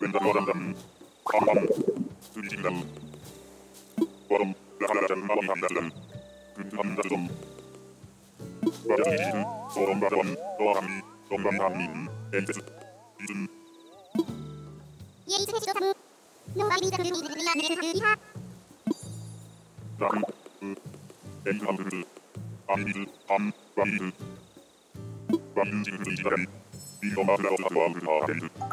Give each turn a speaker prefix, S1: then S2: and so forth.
S1: 왼다리와담담 감밤 들이진담 와름 라하라잔 마밤함다담 근함다점 와자지진 소럼바담 또함이 동감함민 엔테스 이준. 람 으, 엔함드르 암비드 함 와이드 와인징드 이지다리 이거 Values to be studied. Biomaterial to be